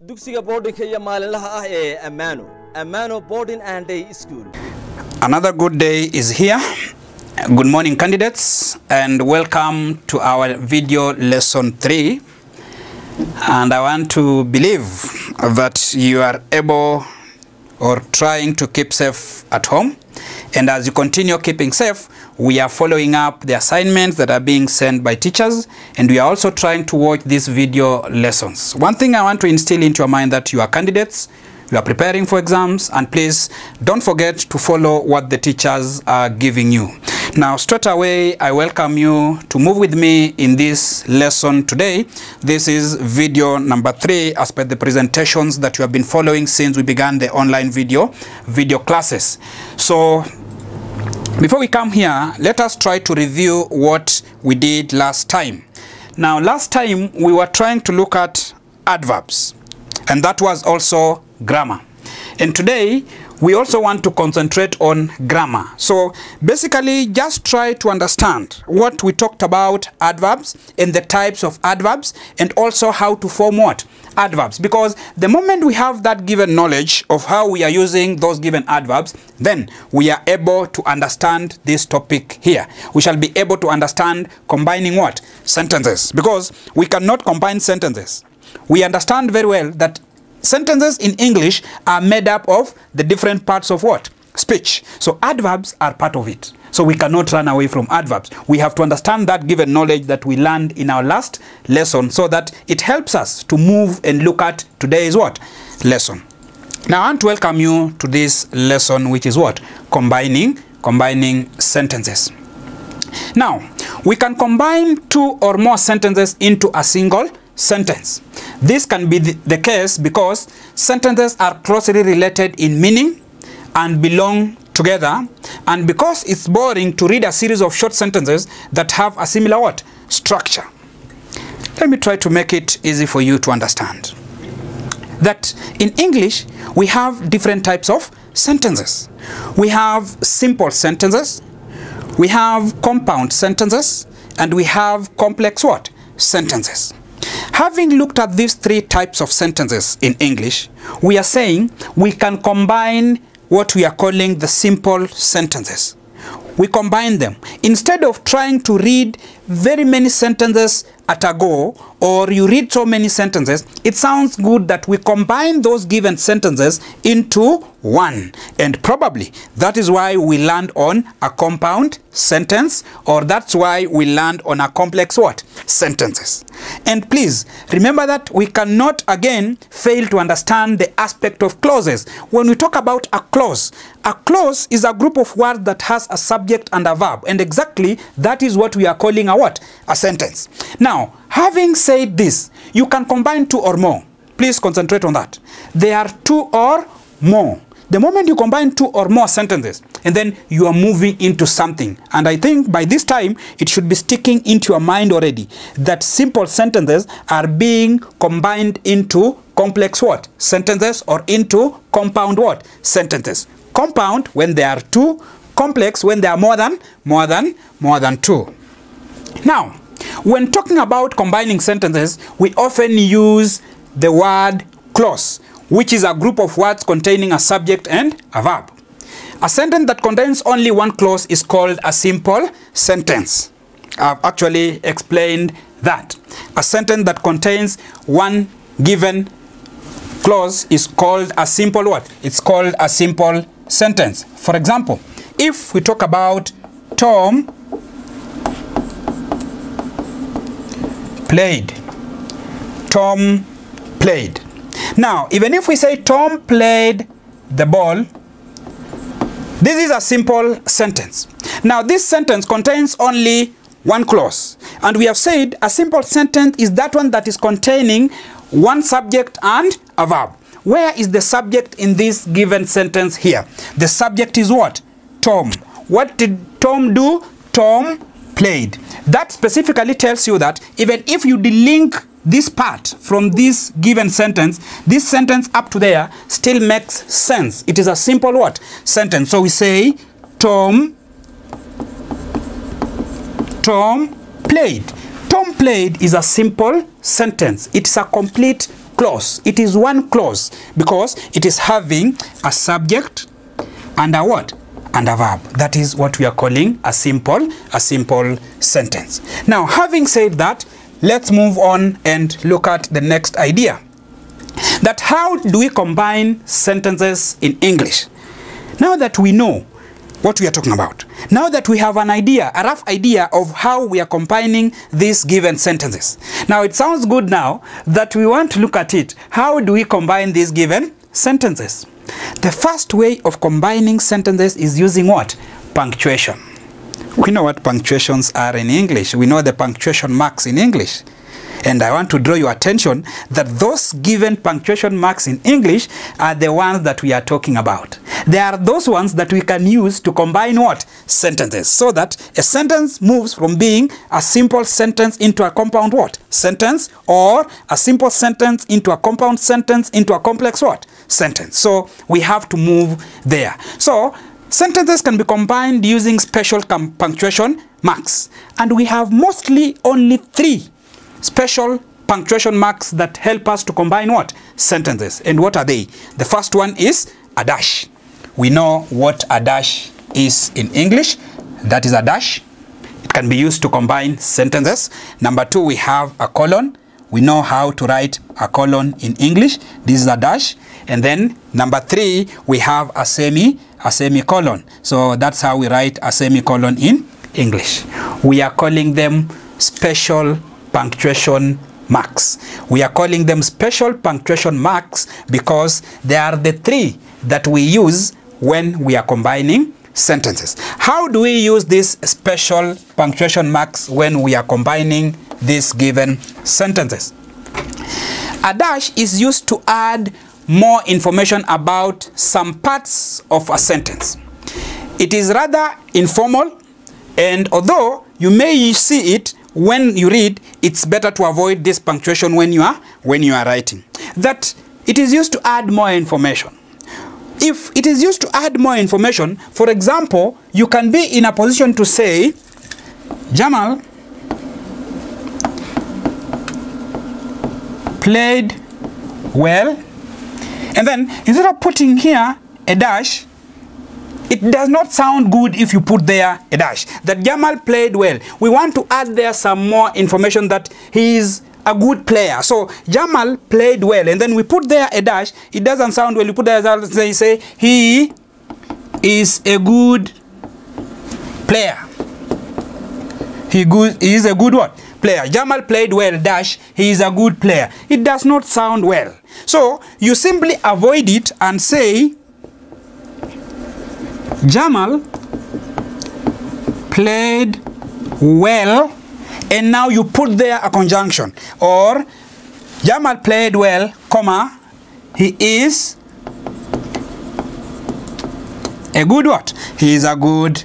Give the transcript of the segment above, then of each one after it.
Eh, Amaano boarding and day school Another good day is here. Good morning, candidates, and welcome to our video lesson 3. And I want to believe that you are able or trying to keep safe at home. And as you continue keeping safe, we are following up the assignments that are being sent by teachers, and we are also trying to watch these video lessons. One thing I want to instill into your mind that you are candidates, you are preparing for exams, and please don't forget to follow what the teachers are giving you. Now, straight away, I welcome you to move with me in this lesson today. This is video number three as per the presentations that you have been following since we began the online video video classes. So, before we come here, let us try to review what we did last time. Now, last time we were trying to look at adverbs, and that was also grammar. And today we also want to concentrate on grammar. So basically, just try to understand what we talked about adverbs and the types of adverbs, and also how to form what adverbs. Because the moment we have that given knowledge of how we are using those given adverbs, then we are able to understand this topic here. We shall be able to understand combining what sentences, because we cannot combine sentences. We understand very well that sentences in English are made up of the different parts of what? Speech. So adverbs are part of it. So we cannot run away from adverbs. We have to understand that given knowledge that we learned in our last lesson so that it helps us to move and look at today's what? Lesson. Now I want to welcome you to this lesson which is what? Combining combining sentences. Now, we can combine two or more sentences into a single sentence. This can be the, the case because sentences are closely related in meaning and belong together and because it's boring to read a series of short sentences that have a similar what? Structure. Let me try to make it easy for you to understand. That in English, we have different types of sentences. We have simple sentences, we have compound sentences, and we have complex what? Sentences. Having looked at these three types of sentences in English, we are saying we can combine what we are calling the simple sentences. We combine them. Instead of trying to read very many sentences at a go, or you read so many sentences, it sounds good that we combine those given sentences into one. And probably that is why we land on a compound sentence, or that's why we land on a complex what? Sentences. And please remember that we cannot again fail to understand the aspect of clauses. When we talk about a clause, a clause is a group of words that has a subject and a verb. And exactly that is what we are calling a what? A sentence. Now, having said this, you can combine two or more. Please concentrate on that. There are two or more. The moment you combine two or more sentences, and then you are moving into something. And I think by this time, it should be sticking into your mind already that simple sentences are being combined into complex what? Sentences or into compound what? Sentences. Compound when there are two, complex when there are more than, more than, more than two. Now, when talking about combining sentences, we often use the word clause, which is a group of words containing a subject and a verb. A sentence that contains only one clause is called a simple sentence. I've actually explained that. A sentence that contains one given clause is called a simple what? It's called a simple sentence. For example, if we talk about Tom played. Tom played. Now, even if we say Tom played the ball, this is a simple sentence. Now, this sentence contains only one clause. And we have said a simple sentence is that one that is containing one subject and a verb. Where is the subject in this given sentence here? The subject is what? Tom. What did Tom do? Tom played. That specifically tells you that even if you delink this part from this given sentence, this sentence up to there still makes sense. It is a simple what? Sentence. So we say Tom Tom played. Tom played is a simple sentence. It's a complete clause. It is one clause because it is having a subject and a what? And a verb. That is what we are calling a simple, a simple sentence. Now, having said that, let's move on and look at the next idea. That how do we combine sentences in English? Now that we know what we are talking about, now that we have an idea, a rough idea of how we are combining these given sentences. Now it sounds good now that we want to look at it. How do we combine these given sentences? The first way of combining sentences is using what? Punctuation. We know what punctuations are in English. We know the punctuation marks in English. And I want to draw your attention that those given punctuation marks in English are the ones that we are talking about. They are those ones that we can use to combine what? Sentences. So that a sentence moves from being a simple sentence into a compound what? Sentence or a simple sentence into a compound sentence into a complex what? Sentence. So we have to move there. So sentences can be combined using special punctuation marks. And we have mostly only three special punctuation marks that help us to combine what? Sentences. And what are they? The first one is a dash. We know what a dash is in English. That is a dash. It can be used to combine sentences. Number two, we have a colon. We know how to write a colon in English. This is a dash. And then number three, we have a semi, a semicolon. So that's how we write a semicolon in English. We are calling them special punctuation marks. We are calling them special punctuation marks because they are the three that we use when we are combining sentences. How do we use these special punctuation marks when we are combining these given sentences? A dash is used to add more information about some parts of a sentence. It is rather informal and although you may see it when you read, it's better to avoid this punctuation when you are when you are writing. That it is used to add more information. If it is used to add more information, for example, you can be in a position to say, Jamal played well, and then instead of putting here a dash, it does not sound good if you put there a dash. That Jamal played well. We want to add there some more information that he is a good player. So Jamal played well, and then we put there a dash. It doesn't sound well. You put there a they say he is a good player. He good. He is a good what? Player. Jamal played well. Dash. He is a good player. It does not sound well. So you simply avoid it and say Jamal played well and now you put there a conjunction or Jamal played well comma he is a good what he is a good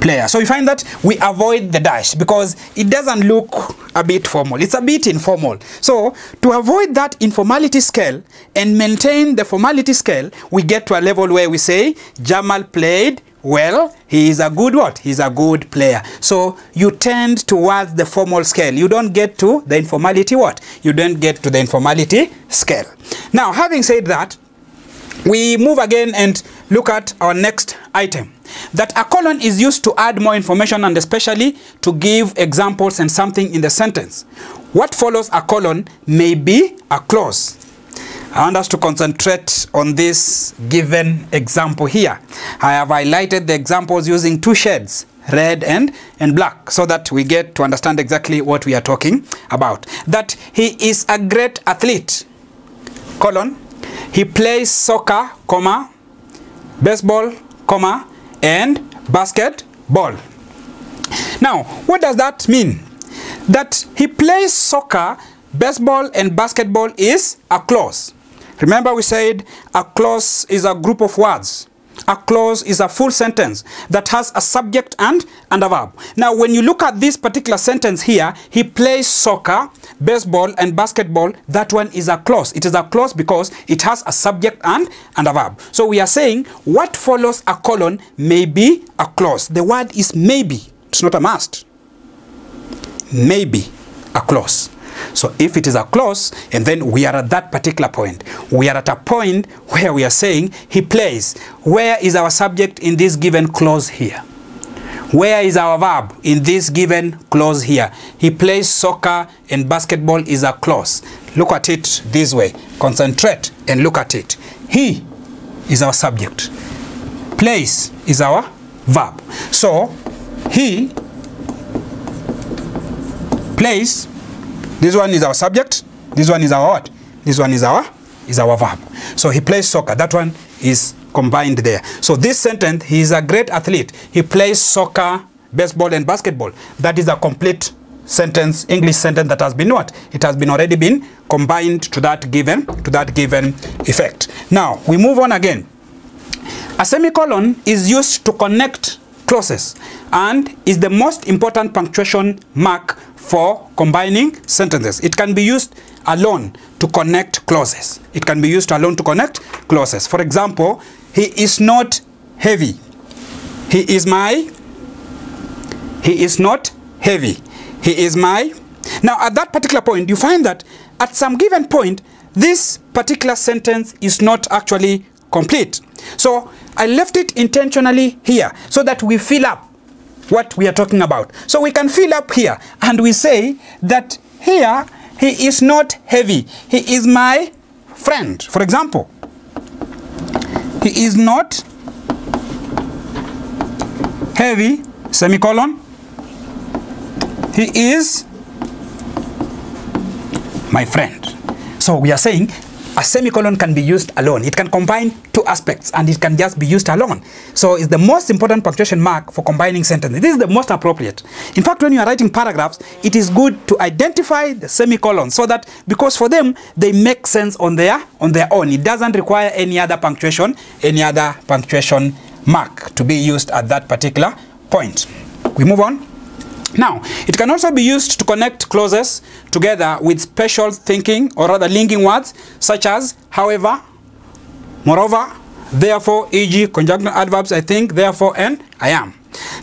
player. So you find that we avoid the dash because it doesn't look a bit formal. It's a bit informal. So to avoid that informality scale and maintain the formality scale we get to a level where we say Jamal played well. He is a good what? He's a good player. So you tend towards the formal scale. You don't get to the informality what? You don't get to the informality scale. Now having said that we move again and look at our next item that a colon is used to add more information and especially to give examples and something in the sentence what follows a colon may be a clause I want us to concentrate on this given example here. I have highlighted the examples using two shades, red and, and black, so that we get to understand exactly what we are talking about. That he is a great athlete, colon, he plays soccer, comma, baseball, comma, and basketball. Now, what does that mean? That he plays soccer, baseball, and basketball is a clause. Remember we said a clause is a group of words. A clause is a full sentence that has a subject and, and a verb. Now, when you look at this particular sentence here, he plays soccer, baseball, and basketball. That one is a clause. It is a clause because it has a subject and, and a verb. So we are saying what follows a colon may be a clause. The word is maybe. It's not a must. Maybe a clause. So if it is a clause, and then we are at that particular point, we are at a point where we are saying he plays. Where is our subject in this given clause here? Where is our verb in this given clause here? He plays soccer and basketball is a clause. Look at it this way. Concentrate and look at it. He is our subject. Plays is our verb. So he plays. This one is our subject. This one is our what? This one is our is our verb. So he plays soccer. That one is combined there. So this sentence, he is a great athlete. He plays soccer, baseball, and basketball. That is a complete sentence, English sentence that has been what? It has been already been combined to that given to that given effect. Now we move on again. A semicolon is used to connect clauses and is the most important punctuation mark for combining sentences. It can be used alone to connect clauses. It can be used alone to connect clauses. For example, he is not heavy. He is my. He is not heavy. He is my. Now, at that particular point, you find that at some given point, this particular sentence is not actually complete. So, I left it intentionally here so that we fill up what we are talking about. So, we can fill up here and we say that here he is not heavy. He is my friend. For example, he is not heavy, semicolon. He is my friend. So we are saying a semicolon can be used alone. It can combine two aspects and it can just be used alone. So it's the most important punctuation mark for combining sentences. This is the most appropriate. In fact, when you are writing paragraphs, it is good to identify the semicolon so that because for them they make sense on their on their own. It doesn't require any other punctuation, any other punctuation mark to be used at that particular point. We move on. Now, it can also be used to connect clauses together with special thinking or rather linking words such as however, moreover, therefore, e.g. conjunctional adverbs I think, therefore, and I am.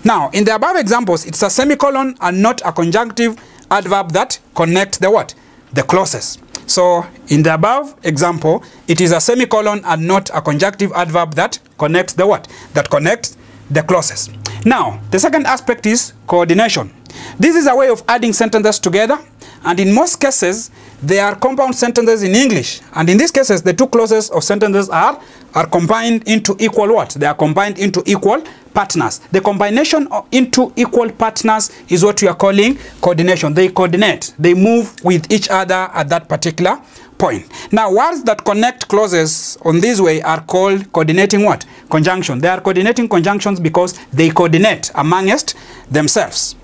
Now, in the above examples, it's a semicolon and not a conjunctive adverb that connect the what? The clauses. So, in the above example, it is a semicolon and not a conjunctive adverb that connects the what? That connects the clauses. Now, the second aspect is coordination. This is a way of adding sentences together, and in most cases, they are compound sentences in English. And in these cases, the two clauses of sentences are, are combined into equal what? They are combined into equal partners. The combination into equal partners is what we are calling coordination. They coordinate, they move with each other at that particular point. Now, words that connect clauses on this way are called coordinating what? Conjunction. They are coordinating conjunctions because they coordinate amongst themselves.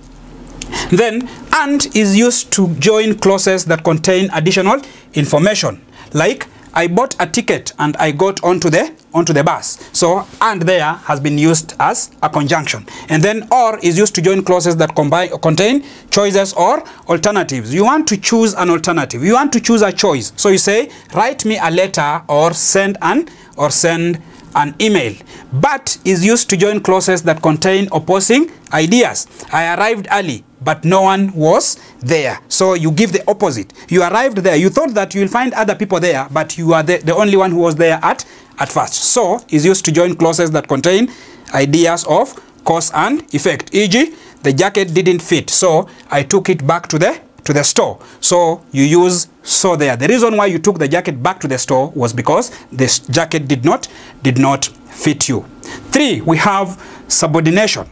Then, and is used to join clauses that contain additional information, like I bought a ticket and I got onto the onto the bus. So and there has been used as a conjunction. And then or is used to join clauses that combine contain choices or alternatives. You want to choose an alternative. You want to choose a choice. So you say write me a letter or send an or send an email but is used to join clauses that contain opposing ideas. I arrived early but no one was there. So you give the opposite. You arrived there. You thought that you'll find other people there, but you are the, the only one who was there at, at first. So is used to join clauses that contain ideas of cause and effect. E.g., the jacket didn't fit, so I took it back to the to the store. So you use so there. The reason why you took the jacket back to the store was because this jacket did not did not fit you. Three, we have subordination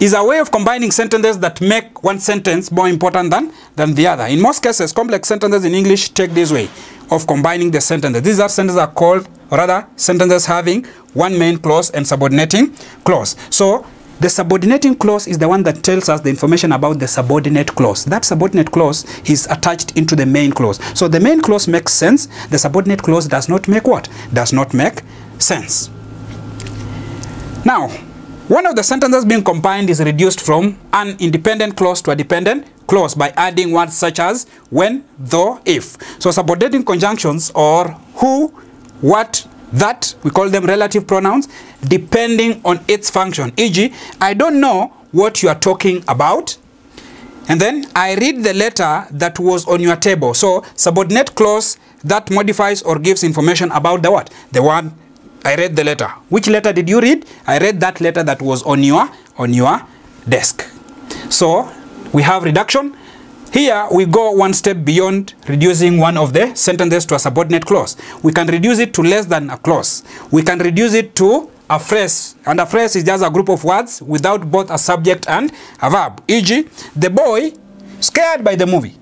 is a way of combining sentences that make one sentence more important than, than the other. In most cases, complex sentences in English take this way of combining the sentences. These are sentences are called, rather, sentences having one main clause and subordinating clause. So, the subordinating clause is the one that tells us the information about the subordinate clause. That subordinate clause is attached into the main clause. So, the main clause makes sense. The subordinate clause does not make what? Does not make sense. Now, one of the sentences being combined is reduced from an independent clause to a dependent clause by adding words such as when, though, if. So subordinating conjunctions or who, what, that, we call them relative pronouns, depending on its function. E.g., I don't know what you are talking about. and then I read the letter that was on your table. So subordinate clause that modifies or gives information about the what? The one I read the letter. Which letter did you read? I read that letter that was on your on your desk. So we have reduction. Here we go one step beyond reducing one of the sentences to a subordinate clause. We can reduce it to less than a clause. We can reduce it to a phrase, and a phrase is just a group of words without both a subject and a verb. E.g., the boy, scared by the movie,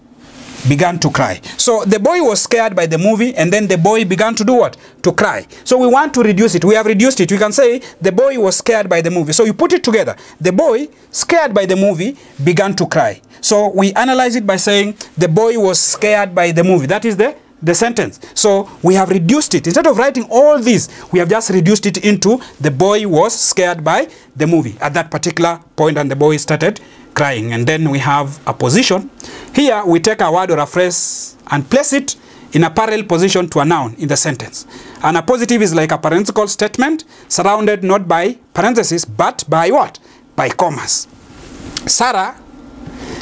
began to cry. So the boy was scared by the movie and then the boy began to do what? To cry. So we want to reduce it. We have reduced it. We can say the boy was scared by the movie. So you put it together. The boy, scared by the movie, began to cry. So we analyze it by saying the boy was scared by the movie. That is the the sentence. So we have reduced it. Instead of writing all this, we have just reduced it into the boy was scared by the movie at that particular point and the boy started crying. And then we have apposition. Here we take a word or a phrase and place it in a parallel position to a noun in the sentence. And appositive is like a parenthetical statement surrounded not by parentheses but by what? By commas. Sarah,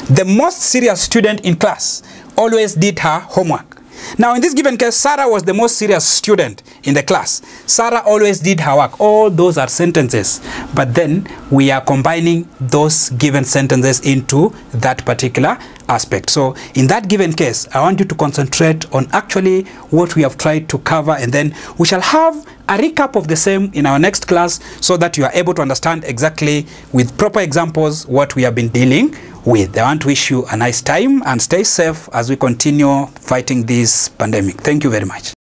the most serious student in class, always did her homework. Now, in this given case, Sarah was the most serious student in the class. Sarah always did her work. All those are sentences. But then we are combining those given sentences into that particular aspect. So in that given case, I want you to concentrate on actually what we have tried to cover and then we shall have a recap of the same in our next class so that you are able to understand exactly with proper examples what we have been dealing with. I want to wish you a nice time and stay safe as we continue fighting this pandemic. Thank you very much.